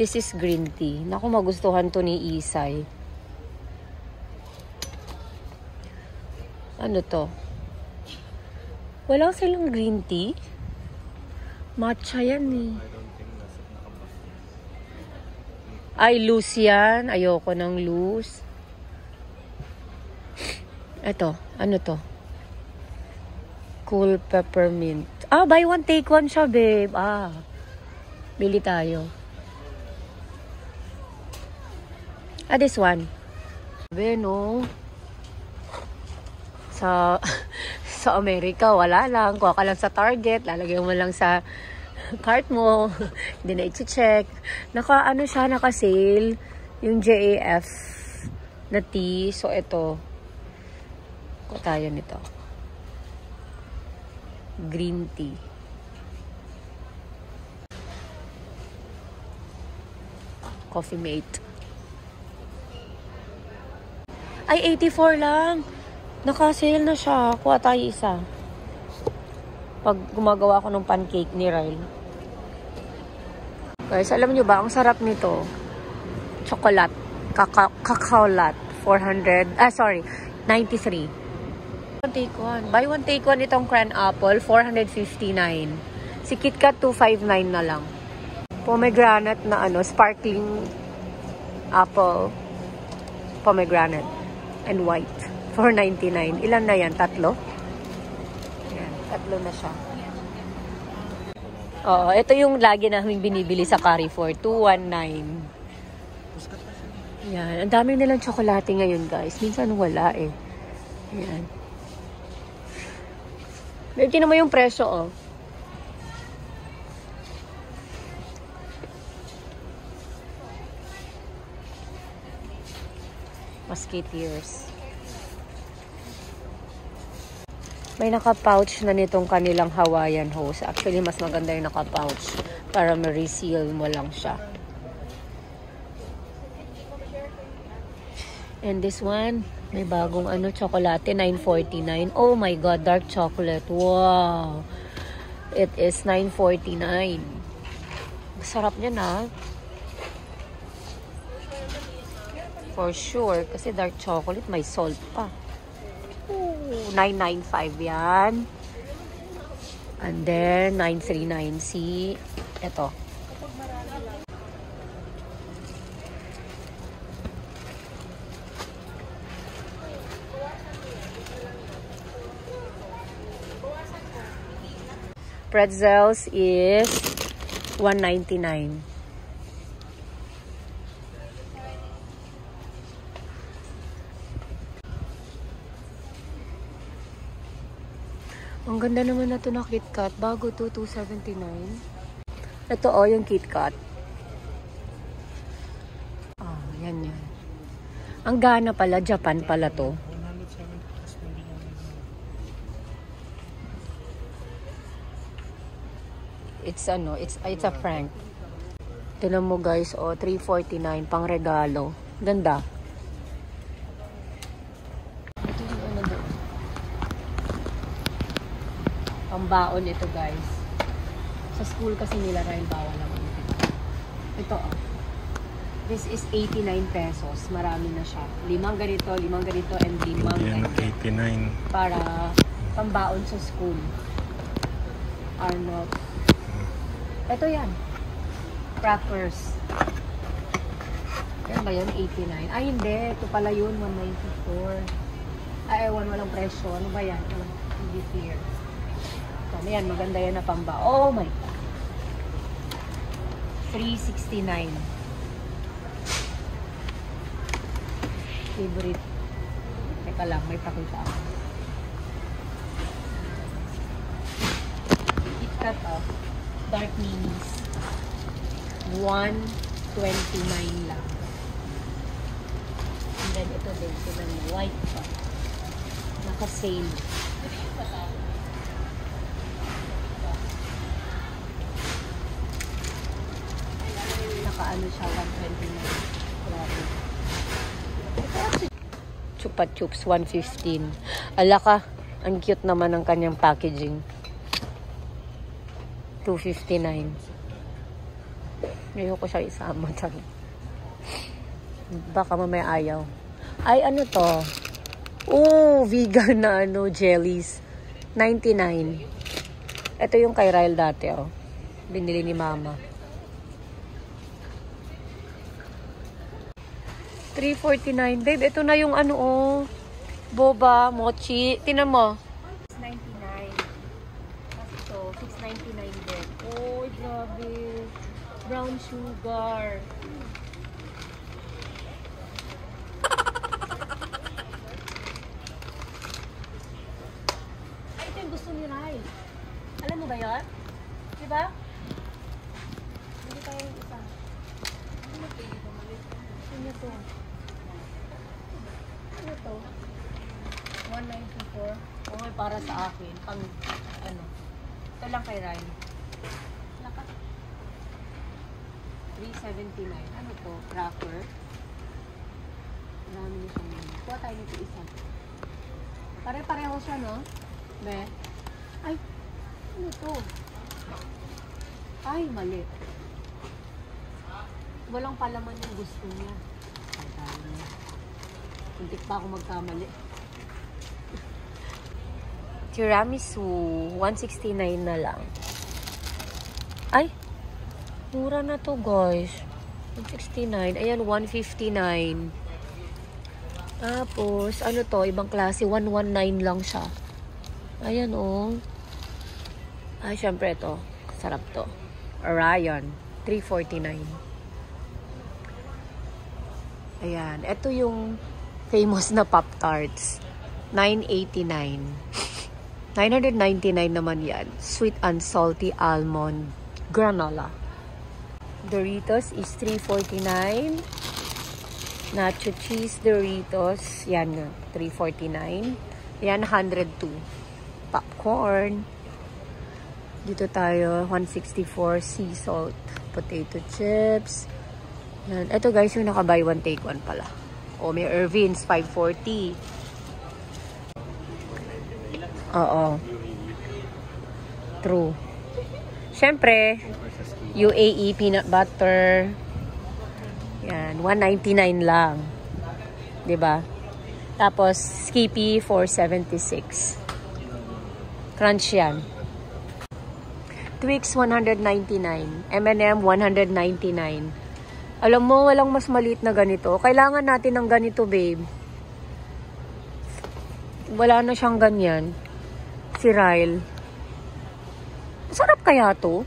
This is green tea. Naku, magustuhan to ni Isay. Ano to? Wala silang green tea? Matcha yan eh. Ay, loose yan. Ayoko ng loose. Ito, ano to? Cool peppermint. Ah, buy one, take one siya, babe. Ah, bili tayo. Ah, this one. Sabi, no? Sa, <laughs> sa Amerika, wala lang. Kuha ka lang sa Target, lalagyan mo lang sa cart mo. <laughs> Hindi na i-check. Naka, ano siya, naka-sale. Yung JAF na tea. So, ito. Kuha tayo nito. Green tea. Coffee mate. Ay, 84 lang. Naka-sale na siya. Kuha tayo isa. Pag gumagawa ako ng pancake ni Ryle. Guys, alam nyo ba, ang sarap nito. Chocolate. Kaka cacao latte. 400, ah sorry, 93. One take one. Buy one take one itong cran apple, 459. Si KitKat, 259 na lang. Pomegranate na ano, sparkling apple pomegranate and white. 4.99. Ilan na yan? Tatlo? Yan. Tatlo na siya. Oo, ito yung lagi namin binibili sa Carrefour. 219. Yan. Ang dami nilang tsokolate ngayon, guys. Minsan wala eh. Yan. Pero tinan mo yung presyo, oh. Musketeers. May naka-pouch na nitong kanilang Hawaiian hose. Actually, mas maganda yung naka-pouch para ma-reseal mo lang siya. And this one, may bagong ano, chocolate, 9.49. Oh my God, dark chocolate. Wow! It is 9.49. Sarap niya na. For sure, kasi dark chocolate, may salt pa. Ooh, 995 yan. And then, 939C. Ito. Pretzels is 199. Ang ganda naman na to na KitKat. Bago to, 279. Ito oh, yung KitKat. Oh, yan yan. Ang gana pala, Japan pala to.
107 plus nabili namin.
It's ano, it's it's a prank. Tignan mo guys, oh, 349 pang regalo. Ganda. Ito yung ano doon. Pambaon ito guys. Sa school kasi nila rin bawal naman ito. Ito oh. This is 89 pesos. Marami na siya. Limang ganito, limang ganito, and limang
Yan,
ganito.
89.
Para pambaon sa school. Arnold. Ito yan. Crackers. Yan ba yun? 89. Ay, hindi. Ito pala yun. 194. Ay, ewan. Walang presyo. Ano ba yan? Hindi clear. Ito, yan. Maganda yan na pamba. Oh my God. 369. Favorite. Teka lang. May pakita ako. KitKat oh. Dark minis. 129 lang. And then ito din, ito din, white pa. Naka-sale. Naka-ano siya, 129. Grabe. Chupa Chups, 115. Ala ka, ang cute naman ng kanyang packaging. 259. Ayoko siya isama. Charot. Baka mamaya ayaw. Ay, ano to? Oh, vegan na ano, jellies. 99. Ito yung kay Ryle dati, oh. Binili ni mama. 349. Babe, ito na yung ano, oh. Boba, mochi. Tinan mo. 699. Tapos ito, 699 din. Oh, grabe. Brown sugar. Ay, ito yung gusto ni Rai. Alam mo ba yun? Di ba? Hindi tayo yung isa. Ano to? Ano to? Ano to? 194. Okay, para sa akin. Pang, ano. Ito lang kay Rai. Laka. 379. Ano to? Cracker. Marami na siyang menu. Kuha tayo nito isa. Pare-pareho siya, no? Be? Ay, ano to? Ay, mali. Walang palaman yung gusto niya. Ay, tayo na. Kuntik pa ako magkamali. Tiramisu, 169 na lang. Ay, mura na to guys. 169. Ayan, 159. Tapos, ano to, ibang klase, 119 lang siya. Ayan, oh. Ay, syempre ito. Sarap to. Orion, 349. Ayan, ito yung famous na Pop-Tarts. 989. 999 naman yan. Sweet and salty almond granola. Doritos is 349. Nacho cheese Doritos, yan nga, 349. Yan, 102. Popcorn. Dito tayo, 164 sea salt. Potato chips. Yan. Ito guys, yung naka buy one take one pala. O, may Irvin's, 540. Oo. True. Siyempre, UAE peanut butter. Yan, 199 lang. 'Di ba? Tapos Skippy 476. Crunch 'yan. Twix 199, M&M 199. Alam mo, walang mas maliit na ganito. Kailangan natin ng ganito, babe. Wala na siyang ganyan. Si Ryle. Sarap kaya to?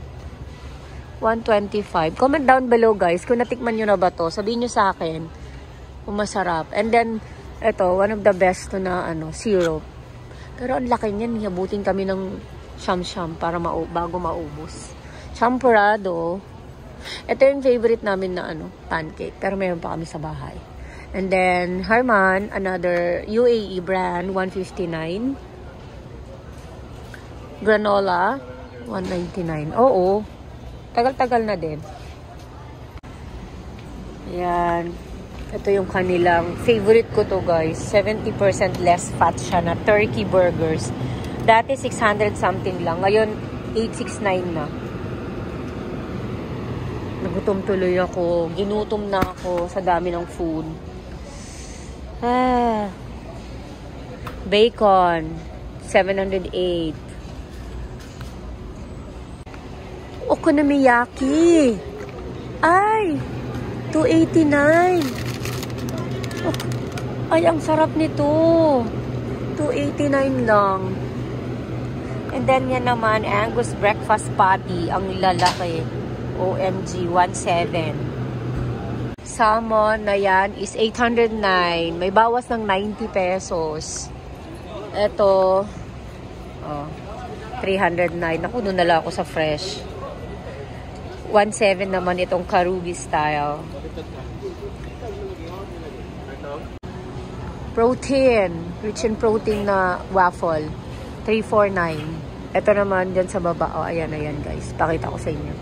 125. Comment down below guys kung natikman nyo na ba to. Sabihin nyo sa akin kung masarap. And then, ito, one of the best to na ano, syrup. Pero ang laki niyan. Hiyabutin kami ng sham-sham para mau bago maubos. Champurado. Ito yung favorite namin na ano, pancake. Pero meron pa kami sa bahay. And then, Harman, another UAE brand, 159. Granola, 199. Oo. Tagal-tagal na din. Ayan. Ito yung kanilang favorite ko to guys. 70% less fat siya na turkey burgers. Dati 600 something lang. Ngayon 869 na. Nagutom tuloy ako. Ginutom na ako sa dami ng food. Ah. Bacon. 708. Okonomiyaki. Ay, 289. Ok- Ay, ang sarap nito. 289 lang. And then yan naman, Angus Breakfast Patty. Ang lalaki. OMG, 17. Salmon na yan is 809. May bawas ng 90 pesos. Ito, oh, 309. Ako, doon nala ako sa fresh. 1.7 naman itong Karugi style. Protein. Rich in protein na waffle. 349. Ito naman dyan sa baba. O, oh, ayan, ayan guys. Pakita ko sa inyo.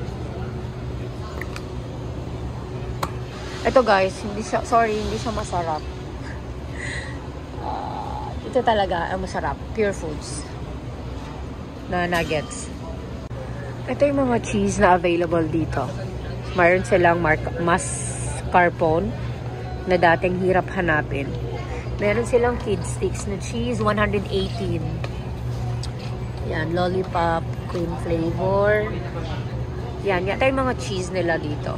Ito guys, hindi siya, sorry, hindi siya masarap. Uh, <laughs> ito talaga ang masarap. Pure foods. Na nuggets. Ito yung mga cheese na available dito. Mayroon silang mar- mascarpone na dating hirap hanapin. Meron silang kid sticks na cheese, 118. Yan, lollipop, cream flavor. Yan, yata yung mga cheese nila dito.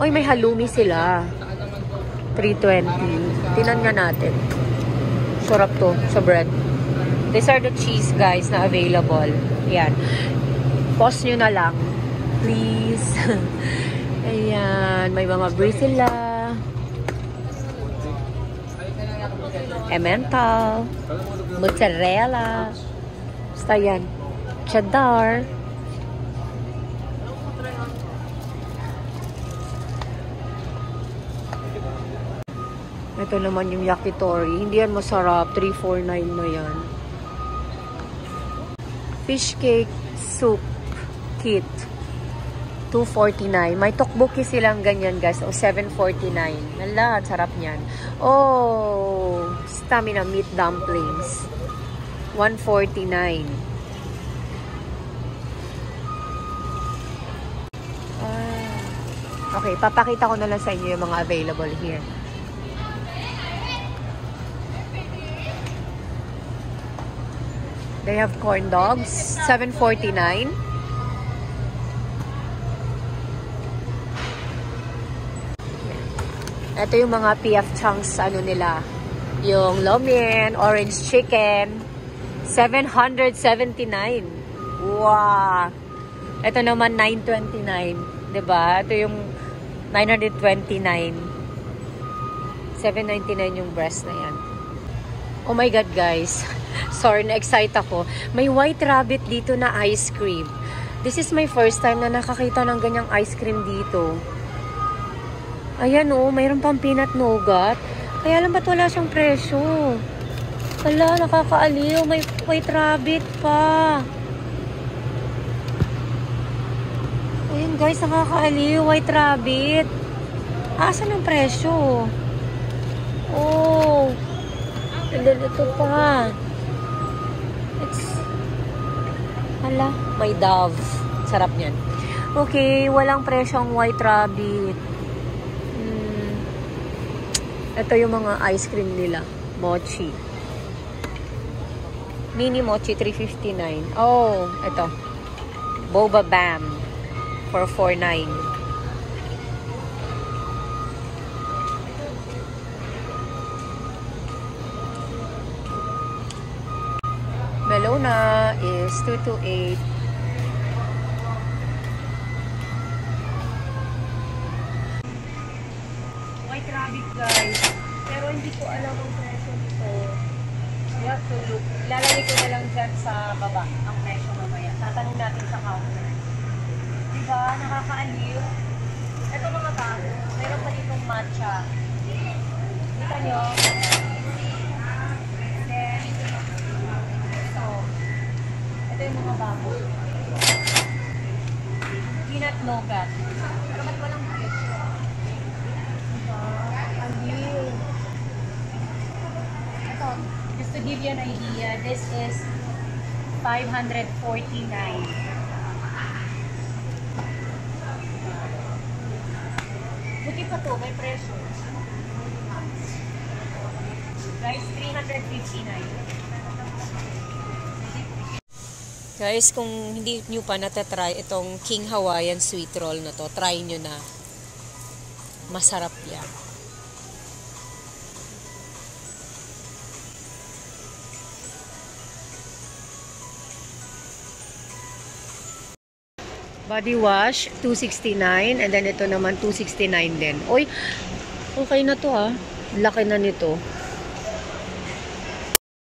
Oy, may halloumi sila. 320. Tinan nga natin. Sarap to sa bread. These are the cheese, guys, na available. Yan. Pause nyo na lang. Please. <laughs> Ayan. May mga brie sila. Emmental. Mozzarella. Basta yan. Cheddar. Ito naman yung yakitori. Hindi yan masarap. 349 na yan. Fish cake soup kit. 249. May tokboki silang ganyan, guys. O, 749. Nala, sarap niyan. Oh, stamina meat dumplings. 149. Ah. Okay, papakita ko na lang sa inyo yung mga available here. They have corn dogs, 749. Ito yung mga PF chunks, ano nila. Yung lomin, orange chicken, 779. Wow! Ito naman, 929. 'di ba? Ito yung 929. 799 yung breast na yan. Oh my God, guys. <laughs> Sorry, na-excite ako. May white rabbit dito na ice cream. This is my first time na nakakita ng ganyang ice cream dito. Ayan oh, mayroon pang peanut nougat. Kaya lang ba't wala siyang presyo? Wala, nakakaaliw. May white rabbit pa. Ayan guys, nakakaaliw. White rabbit. Asan ang presyo? Oh. And then ito pa. It's... Hala, may dove. Sarap niyan. Okay, walang presyong white rabbit. Ito yung mga ice cream nila. Mochi. Mini mochi, 359. Oh, ito. Boba Bam. For 49. Melona is 228. White rabbit guys. Pero hindi ko alam ang presyo nito. You have to look. Lalagay ko na lang dyan sa baba ang presyo mamaya. Tatanong natin sa counter. Diba? Nakakaaliw. Ito mga bago. Meron pa ditong matcha. Kita nyo? Then, ito. Ito yung mga bago. Peanut nougat. Pero ba't walang presyo? Diba? Aliw. Ito, just to give you an idea, this is 549. Buti pa to, may presyo. Guys, 359. Guys, kung hindi nyo pa natatry itong King Hawaiian Sweet Roll na to, try nyo na. Masarap yan. Body wash, 269. And then ito naman, 269 din. Oy, okay na to ha. Laki na nito.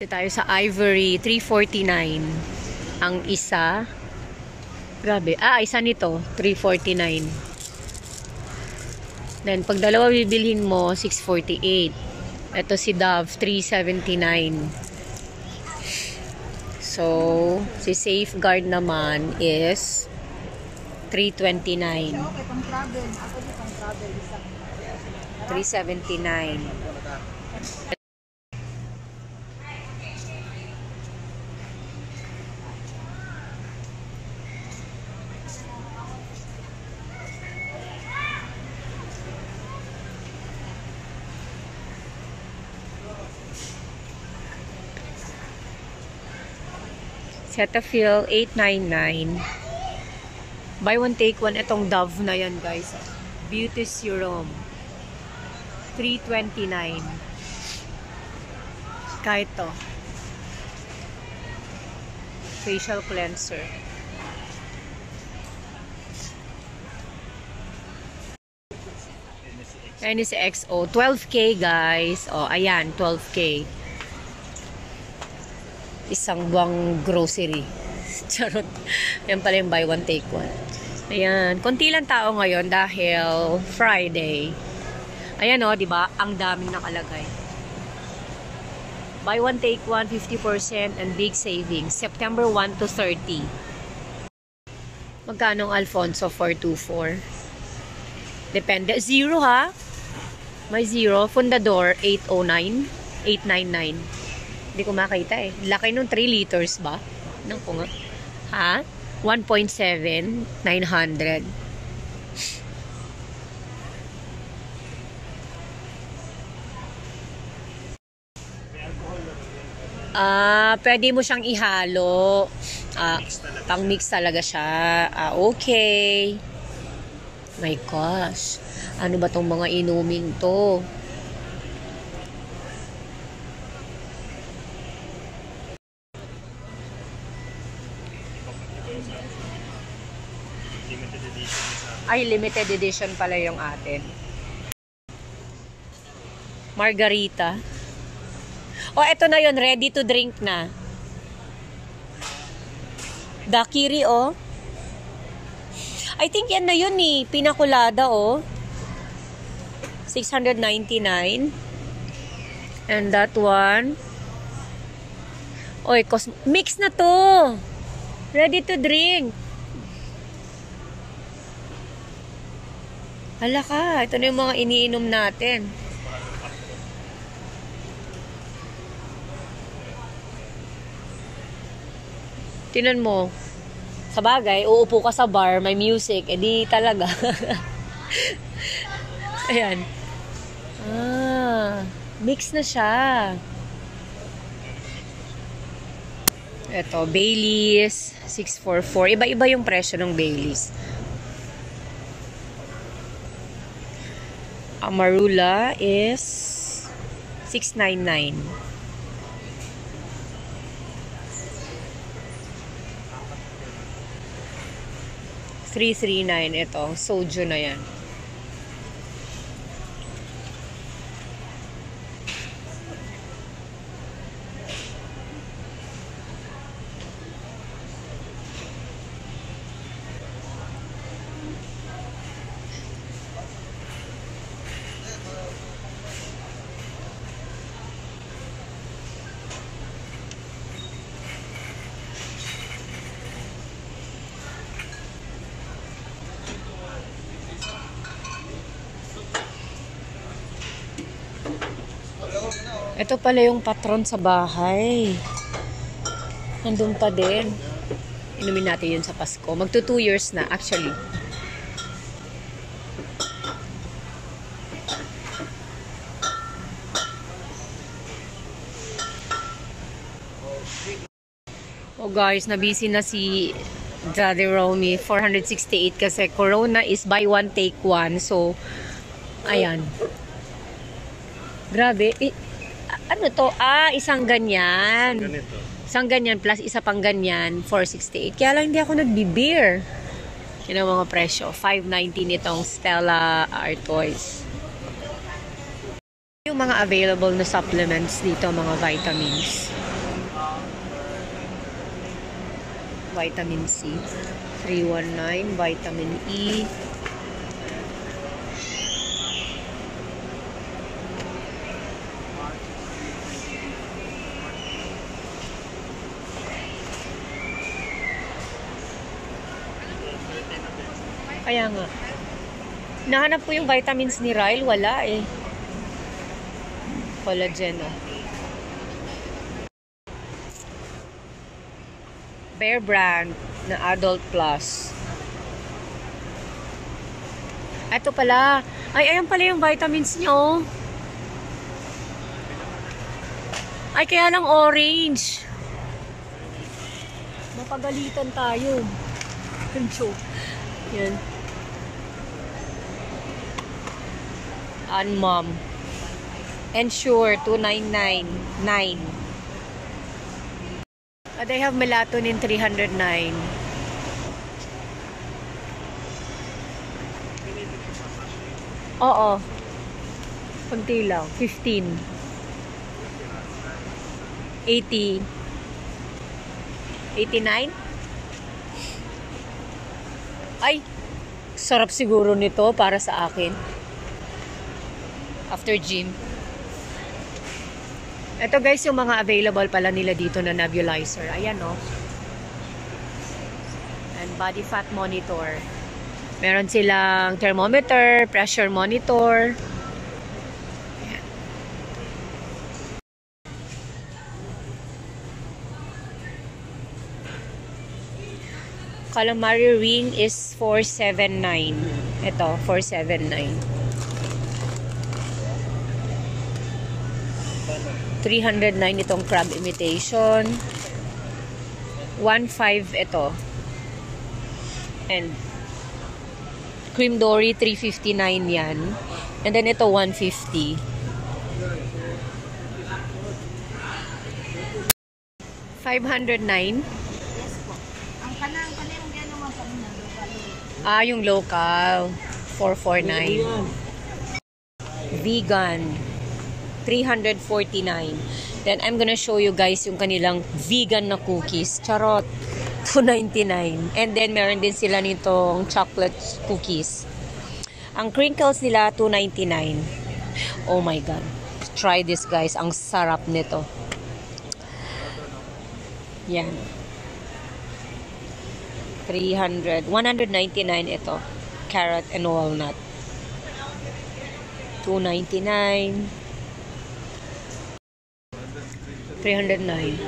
Ito tayo sa Ivory, 349. Ang isa, grabe. Ah, isa nito, 349. Then, pag dalawa bibilhin mo, 648. Ito si Dove, 379. So, si Safeguard naman is 329. 379. Cetaphil 899 Buy one, take one. Itong Dove na yan, guys. Beauty Serum. 329. Kahit to. Facial cleanser. NSX XO. 12K, guys. O, ayan. 12K. Isang buwang grocery. <laughs> Charot. Yan pala yung buy one, take one. Ayan. Konti lang tao ngayon dahil Friday. Ayan o, di ba? Ang daming nakalagay. Buy one, take one, 50% and big savings. September 1 to 30. Magkano Alfonso 424? Depende. Zero ha? May zero. Fundador 809. 899. Hindi ko makita eh. Laki nung 3 liters ba? Nang ko nga. Ha? 1.7. 900. Ah, pwede mo siyang ihalo. Ah, pang mix talaga siya. Ah, okay. My gosh. Ano ba tong mga inuming to? Ay, limited edition pala yung atin. Margarita. Oh, eto na yon ready to drink na. Dakiri, oh. I think yan na yun eh. Pinakulada, oh. 699. And that one. Oy, cos mix na to. Ready to drink. Hala ka, ito na yung mga iniinom natin. Tinan mo. Sa bagay, uupo ka sa bar, may music, edi talaga. <laughs> Ayan. Ah, mix na siya. Ito, Baileys, 644. Iba-iba yung presyo ng Baileys. Amarula is 699. Three three nine ito. Soju na yan. Ito pala yung patron sa bahay. Nandun pa din. Inumin natin yun sa Pasko. Magto 2 years na, actually. Oh guys, nabisi na si Daddy Romy. 468 kasi Corona is buy one take one. So, ayan. Grabe. Eh, ano to? Ah, isang ganyan.
ganito.
Isang ganyan plus isa pang ganyan, 468. Kaya lang hindi ako nagbi-beer. Yun ang mga presyo. 590 nitong Stella Artois. Yung mga available na supplements dito, mga vitamins. Vitamin C. 319, vitamin E. Kaya nga. Nahanap ko yung vitamins ni Ryle, wala eh. Collagen, oh. Bear Brand na Adult Plus. Ito pala. Ay, ayan pala yung vitamins niyo. oh. Ay, kaya lang orange. Pagalitan tayo. Yung <laughs> joke. Yan. Unmom. Ensure 2999. Uh, they have melatonin 309. Oo. Kunti lang. 15. 80. 89? Ay, sarap siguro nito para sa akin. After gym. Ito guys, yung mga available pala nila dito na nebulizer. Ayan no. And body fat monitor. Meron silang thermometer, pressure monitor. Ayan. Calamari ring is 479. Ito, 479. 309 itong crab imitation. 1.5 ito. And cream dory 359 yan. And then ito 150. Five hundred nine.
Yes po. Ang kanang kanang gano'n mga kanina.
Ah, yung local. 449. Vegan. 349. Then, I'm gonna show you guys yung kanilang vegan na cookies. Charot. 299. And then, meron din sila nitong chocolate cookies. Ang crinkles nila, 299. Oh my God. Try this, guys. Ang sarap nito. Yan. 300. 199 ito. Carrot and walnut. 299. 309.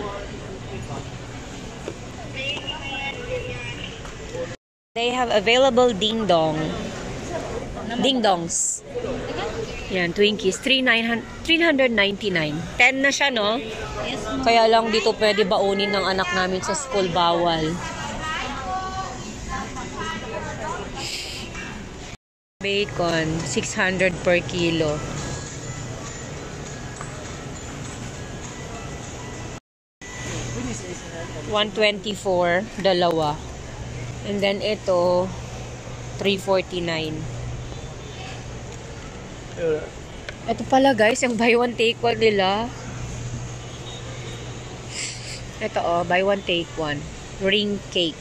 They have available ding dong. Ding dongs. Yan, Twinkies. 3,900 399. 10 na siya, no? Kaya lang dito pwede baunin ng anak namin sa school bawal. Bacon, 600 per kilo. $124, dalawa. And then ito, 349. Ito pala guys, yung buy one take one nila. Ito oh, buy one take one. Ring cake.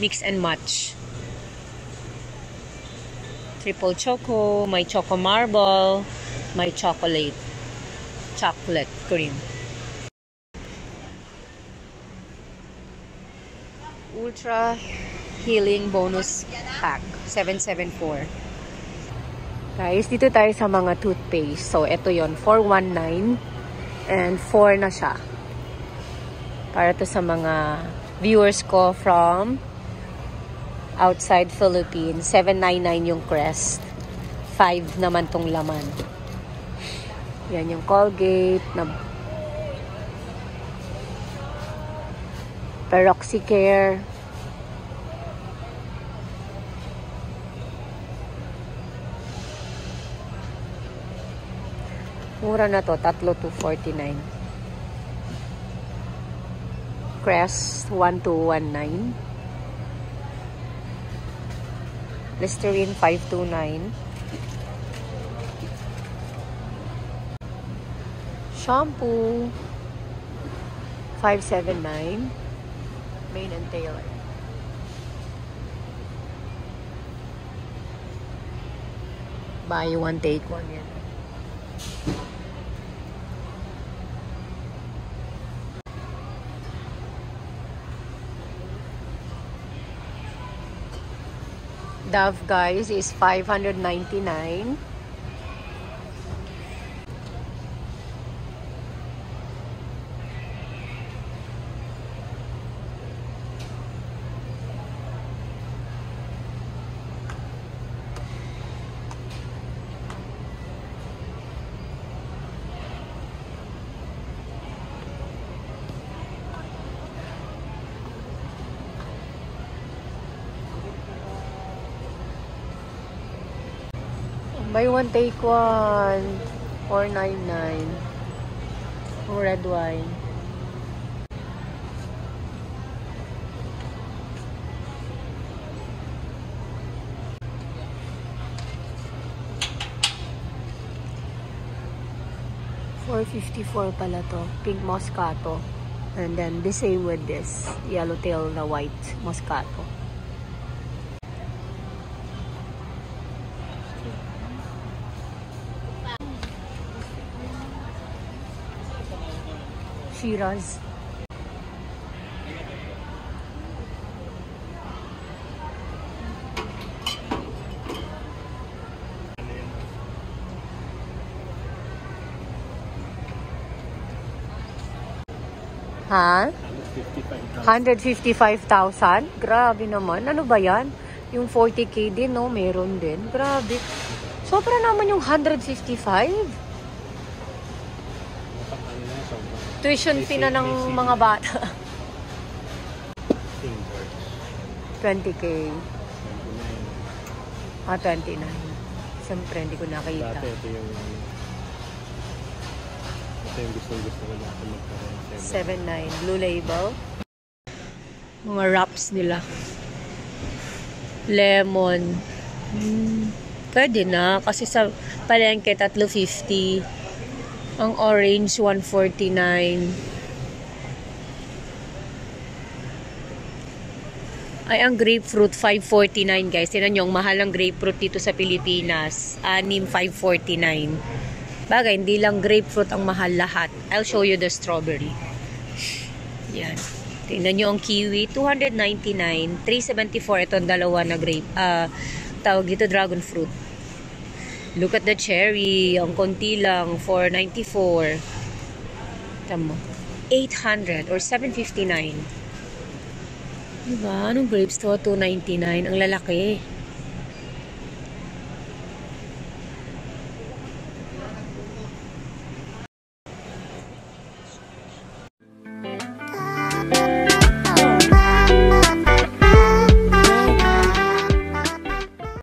Mix and match. Triple choco, may choco marble, may chocolate. Chocolate cream. Ultra Healing Bonus Pack 774. Guys, dito tayo sa mga toothpaste. So, ito yon 419 and 4 na siya. Para to sa mga viewers ko from outside Philippines. 799 yung crest. 5 naman tong laman. Yan yung Colgate na Peroxicare. Mura na to, tatlo 249. Crest 1219. Listerine 529. Shampoo 579. Main and Taylor. Buy one, take one yan. Dove guys is 599. One, take one. 499. Yung red wine. Four fifty four pala to. Pink Moscato. And then the same with this. Yellowtail na white Moscato. Shiraz. Ha?
55,000.
155,000? Grabe naman. Ano ba yan? Yung 40k din, no? Meron din. Grabe. Sobra naman yung 155.
Ano na, sobrang
Tuition fee na ng mga bata.
King George.
20k.
29.
Ah, 29. Siyempre, hindi ko nakita.
Dati ito yung ito yung gustong gusto ko natin magkaroon.
7.9. Blue label. Mga wraps nila. Lemon. Hmm. Pwede na. Kasi sa palengke, 350. Ang orange, 149. Ay, ang grapefruit, 549 guys. Tinan nyo, ang mahal ng grapefruit dito sa Pilipinas. Anim, 549. Bagay, hindi lang grapefruit ang mahal lahat. I'll show you the strawberry. Yan. Tingnan nyo ang kiwi, 299. 374 itong dalawa na grape. ah tawag dito dragon fruit. Look at the cherry. Ang konti lang, 494. Tama. 800 or 759. Diba? Anong grapes to? 299. Ang lalaki.